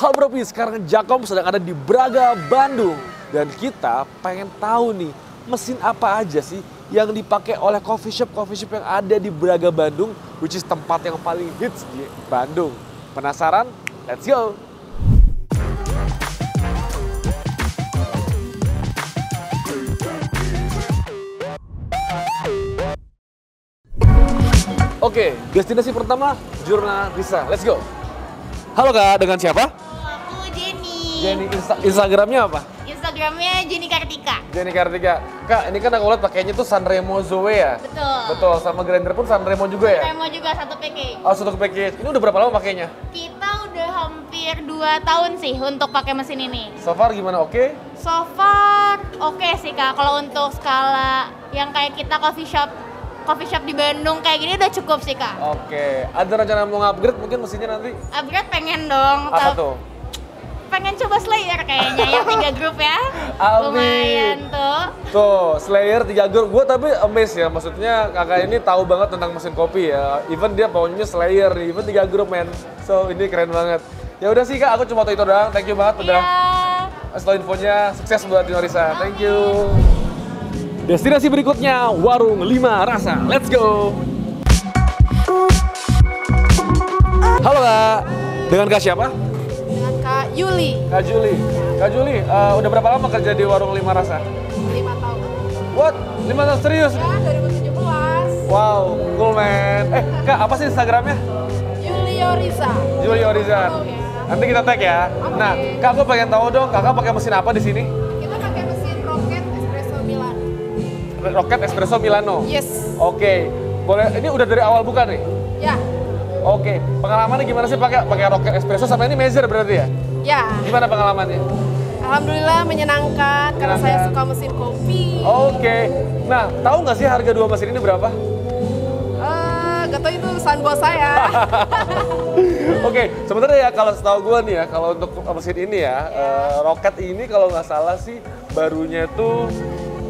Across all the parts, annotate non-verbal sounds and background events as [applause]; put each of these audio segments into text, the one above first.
Halo Bro Pi, sekarang Jakom sedang ada di Braga, Bandung. Dan kita pengen tahu nih, mesin apa aja sih yang dipakai oleh coffee shop coffee shop yang ada di Braga, Bandung, which is tempat yang paling hits di Bandung. Penasaran? Let's go! Oke, destinasi pertama Jurnal Risa. Let's go. Halo Kak, dengan siapa? Jenny. Insta- Instagramnya apa? Instagramnya Jenny Kartika. Jenny Kartika. Kak, ini kan aku lihat pakainya tuh Sanremo Zoe ya? Betul. Betul, sama Grinder pun Sanremo juga ya? Remo juga satu package. Oh, satu package. Ini udah berapa lama pakainya? Kita udah hampir 2 tahun sih untuk pakai mesin ini. So far gimana? Oke? So far oke sih kak. Kalau untuk skala yang kayak kita coffee shop coffee shop di Bandung kayak gini udah cukup sih kak. Oke. Ada rencana mau upgrade mungkin mesinnya nanti? Upgrade pengen dong. Apa tuh? Pengen coba Slayer kayaknya yang tiga [laughs] grup ya. Amin. Lumayan tuh. Tuh, Slayer 3 grup. Gue tapi amazed ya, maksudnya kakak ini tahu banget tentang mesin kopi ya. Even dia pokoknya Slayer, even 3 grup men. So, ini keren banget. Ya udah sih kak, aku cuma tahu itu doang. Thank you banget udah Iya. Tau infonya, sukses buat Dinorisa. Thank you. Destinasi berikutnya, Warung 5 Rasa. Let's go. Halo Kak, dengan Kak siapa? Dengan Kak Juli. Kak Juli, eh, udah berapa lama kerja di Warung 5 Rasa? 5 tahun What? 5 tahun serius? ya 2017 Wow, cool man. Eh, Kak, apa sih Instagramnya? Yuli Oriza Juli Orizan. Follow ya. Nanti kita tag ya. Oke. Nah, Kak, aku pengen tahu dong, Kakak pakai mesin apa di sini? kita pakai mesin Rocket Espresso Milan Rocket Espresso Milano. yes Oke, boleh. Ini udah dari awal buka nih. ya Oke, pengalamannya gimana sih pakai pakai Rocket Espresso sama ini Measure berarti ya? Ya Gimana pengalamannya? Alhamdulillah menyenangkan karena saya Menyenangkan. suka mesin kopi Oke. Nah, tahu nggak sih harga dua mesin ini berapa? Eh, gak tau itu urusan bos saya [laughs] Oke, sebenarnya ya kalau setahu gue nih ya, kalau untuk mesin ini ya, eh, Rocket ini kalau nggak salah sih barunya itu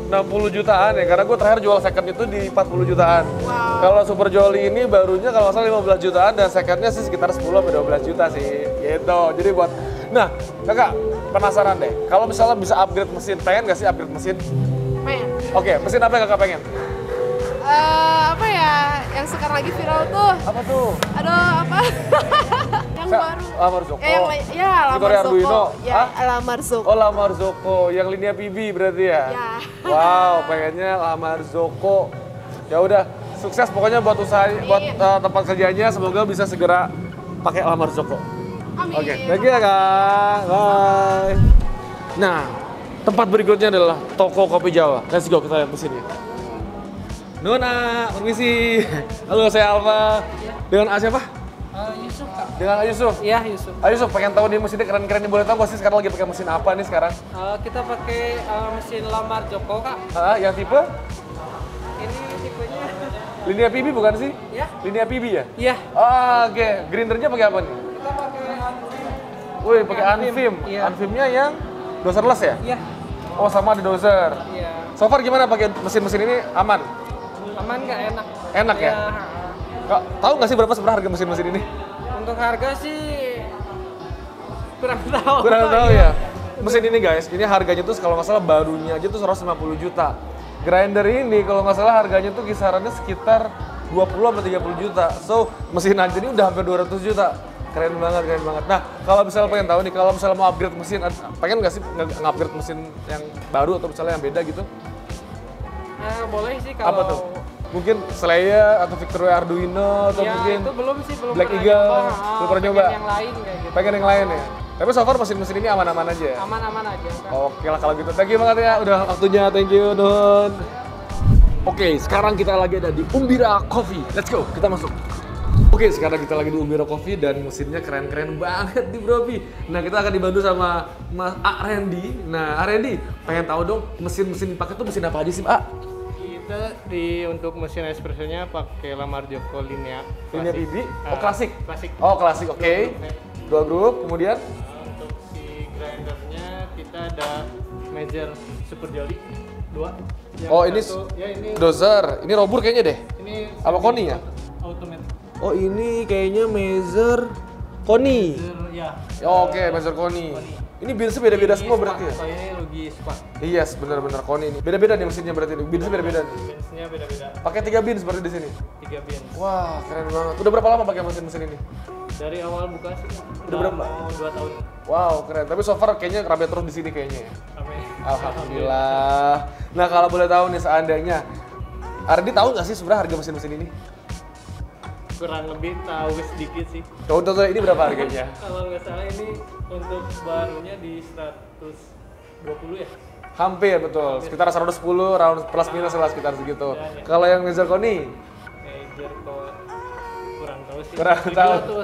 60 jutaan ya, karena gue terakhir jual second itu di 40 jutaan. Wow. Kalau Super Jolly ini barunya kalau nggak salah 15 jutaan dan secondnya sih sekitar 10 sampai 12 juta sih, gitu. Jadi buat, nah kakak penasaran deh, kalau misalnya bisa upgrade mesin, pengen nggak sih upgrade mesin? men Oke, mesin apa yang kakak pengen? Eh, apa ya yang sekarang lagi viral tuh Apa tuh? aduh apa [laughs] yang Sa- baru Lamar Zoko. Eh, yang ya lamar Victoria Arduino. Zoko ya Hah? lamar Zoko Oh Lamar Zoko, yang linia PB berarti ya? Ya. Wow, pengennya Lamar Zoko. Ya udah, sukses pokoknya buat usaha, buat uh, tempat kerjanya. Semoga bisa segera pakai Lamar Zoko. Oke, thank you ya kak. Bye. Nah, tempat berikutnya adalah toko kopi Jawa. Let's go, kita lihat mesinnya. Nona, permisi. Halo, saya Alfa. Dengan A siapa? Yusuf kak. Dengan A Yusuf. Iya Yusuf. Ayo Yusuf, pengen tahu nih mesinnya keren-keren nih. Boleh tahu nggak sih sekarang lagi pakai mesin apa nih sekarang? Eh, kita pakai eh, mesin lamar Joko kak. Ah, yang tipe Ini tipenya. linia PB bukan sih? Ya. Linia PB ya? Iya. Ah, oke. Grindernya pakai apa nih? Wih, pakai Anvim. Anvim. Iya. Anvimnya yang doserless ya? Iya. Oh, sama ada doser. Iya. So far gimana pakai mesin-mesin ini? Aman? Aman nggak enak? Enak ya? Iya. Kak, tahu nggak sih berapa sebenarnya harga mesin-mesin ini? Untuk harga sih kurang tahu. Kurang tahu Iya. ya. Mesin ini guys, ini harganya tuh kalau nggak salah barunya aja tuh 150 juta. Grinder ini kalau nggak salah harganya tuh kisarannya sekitar 20 sampai 30 juta. So, mesin aja ini udah hampir 200 juta. Keren banget, keren banget. Nah, kalau misalnya pengen tahu nih, kalau misalnya mau upgrade mesin, pengen nggak sih nge-upgrade mesin yang baru atau misalnya yang beda gitu? Eh, boleh sih kalau. Apa tuh? Mungkin Slayer atau Victoria Arduino atau Ya, mungkin itu belum sih belum Black pernah Eagle, nyoba. Ah, belum pernah pengen nyoba? Yang lain kayak gitu. pengen yang lain ya. Tapi so far mesin-mesin ini aman-aman aja ya? Aman-aman aja. Kak. Oke lah kalau gitu. Thank you banget ya udah waktunya. Thank you, Nun. Oke, sekarang kita lagi ada di Umbira Coffee. Let's go, kita masuk. Oke, sekarang kita lagi di Umbira Coffee dan mesinnya keren-keren banget di Brobi. Nah, kita akan dibantu sama Mas A. Randy. Nah, A. Randy, pengen tahu dong mesin-mesin dipakai tuh mesin apa aja sih, A? Kita di untuk mesin espressonya pakai lamar Joko Linea. Klasik. BB? Oh, Ah, klasik? Klasik. Oh, klasik, oke. Dua grup, kemudian? Untuk si grindernya kita ada Major Super Jolly dua. Yang Oh, ini satu- ya ini Dozer. Ini Robur kayaknya deh. ini Apa Koni ya? Automatic. Oh, ini kayaknya Measure Koni. Mazer, ya. Oh, Oke, Mazer Koni. Ini binsnya beda-beda semua berarti ya? Ini Logi Squad. Yes, benar-benar Koni ini. Beda-beda nih mesinnya berarti ini. Binsnya beda-beda nih. Binsnya beda-beda. Pakai tiga bins berarti di sini. 3 bins. Wah, keren banget. Udah berapa lama pakai mesin-mesin ini? Dari awal buka sih. Udah berapa? Mau 2 tahun. Wow, keren. Tapi so far kayaknya rabe terus di sini kayaknya ya. Amin. Alhamdulillah. Nah, kalau boleh tahu nih seandainya Ardi tahu nggak sih sebenarnya harga mesin-mesin ini? Kurang lebih tahu sedikit sih. Kalau untuk ini berapa harganya? [laughs] Kalau nggak salah ini untuk barunya di 120 ya. Hampir betul, sekitar 110 round plus minus lah sekitar segitu. Ya, ya. Kalau yang Mazer Koni, Major kok kurang tahu sih. Kurang tahu. atau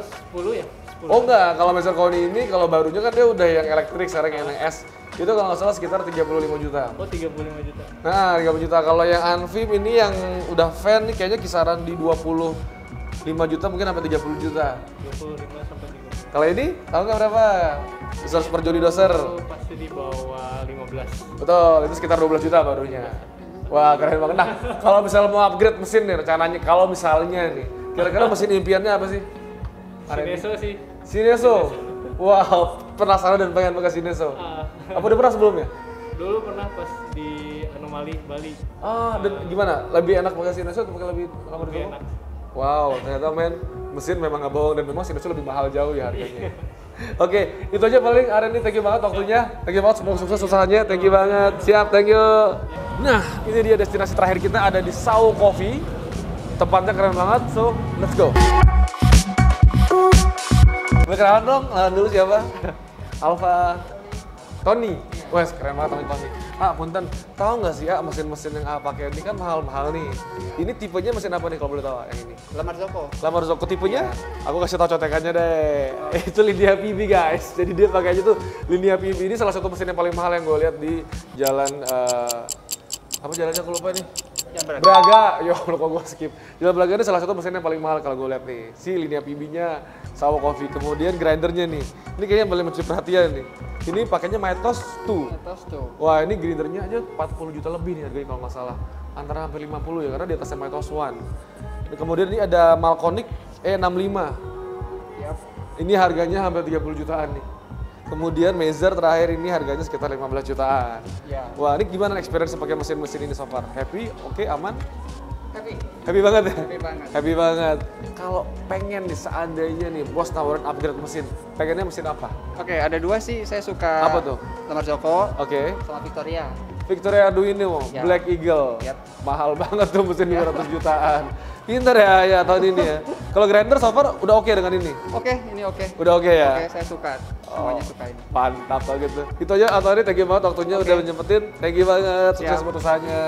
10 ya? 10. oh enggak, kalau Mazer Koni ini kalau barunya kan dia udah yang elektrik sekarang yang S. Itu kalau nggak salah sekitar 35 juta. Oh 35 juta. Nah, 30 juta. Kalau yang Anfim ini yang udah fan nih kayaknya kisaran di 25 juta mungkin sampai 30 juta. 25 sampai 30. Kalau ini tahu nggak berapa? Besar Super Jody Doser. Pasti di bawah 15. Betul, itu sekitar 12 juta barunya. Wah, keren banget. Nah, kalau misalnya mau upgrade mesin nih rencananya, kalau misalnya nih, kira-kira mesin impiannya apa sih? Sineso sih. Sineso. Wow, penasaran dan pengen pakai Sineso. Ah, Apa udah pernah sebelumnya? dulu pernah pas di Anomali Bali. Ah, dan gimana? Lebih enak pakai Sineso atau pakai lebih lama Lebih enak. Wow, ternyata men mesin memang nggak bohong dan memang Sineso lebih mahal jauh ya harganya. Oke, itu aja paling Aren ini thank you banget waktunya. Thank you banget semoga sukses usahanya. Thank you banget. Siap, thank you. Nah, ini dia destinasi terakhir kita ada di Sau Coffee. Tempatnya keren banget, so let's go. Perkenalan dong, kenalan dulu siapa? [laughs] Alfa Tony. Wes, keren banget Tony Tony. Ah, punten, tahu nggak sih ya mesin-mesin yang A pakai ini kan mahal-mahal nih. Ini tipenya mesin apa nih kalau boleh tahu yang ini? Lamar Zoko. Lamar Zoko tipenya? Aku kasih tau contekannya deh. [laughs] Itu Linea PB guys. Jadi dia pakai aja tuh Linea PB ini salah satu mesin yang paling mahal yang gue lihat di jalan eh, apa jalannya aku lupa nih. Braga, yo [laughs] lupa gue skip. Jalan Braga ini salah satu mesin yang paling mahal kalau gue lihat nih. Si Linea PB-nya, Sawo Coffee, kemudian grindernya nih. Ini kayaknya paling mencuri perhatian nih. Ini pakainya Mytos 2. Atas tuh. Wah ini grindernya aja 40 juta lebih nih harganya kalau nggak salah. Antara hampir 50 ya karena di atasnya Mytos One. Dan kemudian ini ada Malconic E65. Yap. Ini harganya hampir 30 jutaan nih. Kemudian Mazer terakhir ini harganya sekitar 15 jutaan. Ya. Wah ini gimana experience pakai mesin-mesin ini so far? Happy? Oke aman? Happy. Happy banget ya? Happy banget. Happy banget. Kalau pengen nih seandainya nih bos nawarin upgrade mesin, pengennya mesin apa? Oke, ada dua sih saya suka. Apa tuh? Lamar Zoko Oke. sama Victoria. Victoria Arduino, Ya. Black Eagle. Yap. Mahal banget tuh mesin 200 jutaan. Pinter ya ya tahun ini ya. Kalau grinder so far udah oke dengan ini? Oke, ini oke. Udah oke ya? Oke, saya suka. Semuanya Oh. suka ini. Mantap banget tuh. Itu aja Atau ini thank you banget waktunya udah Oke. nyempetin. Thank you banget. Sukses buat usahanya.